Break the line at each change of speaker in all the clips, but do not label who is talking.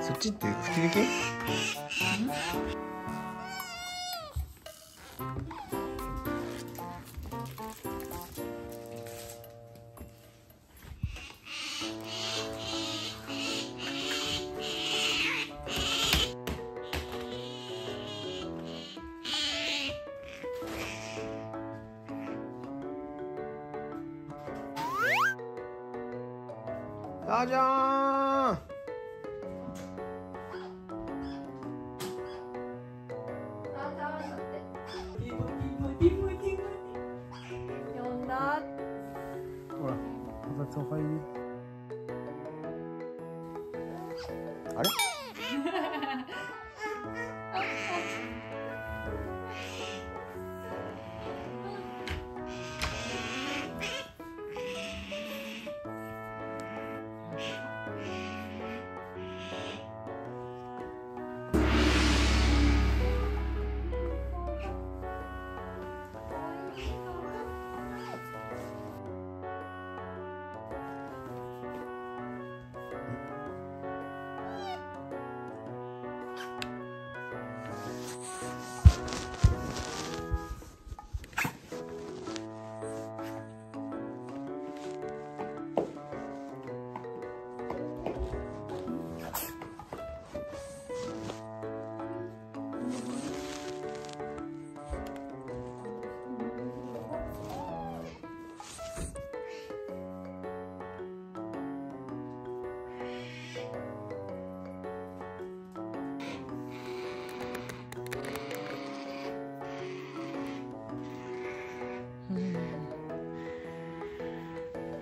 そっちって吹き抜け？あじゃん
呼んだ
ほらまたおかえりあれ？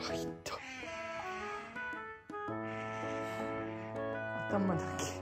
入った頭だけ。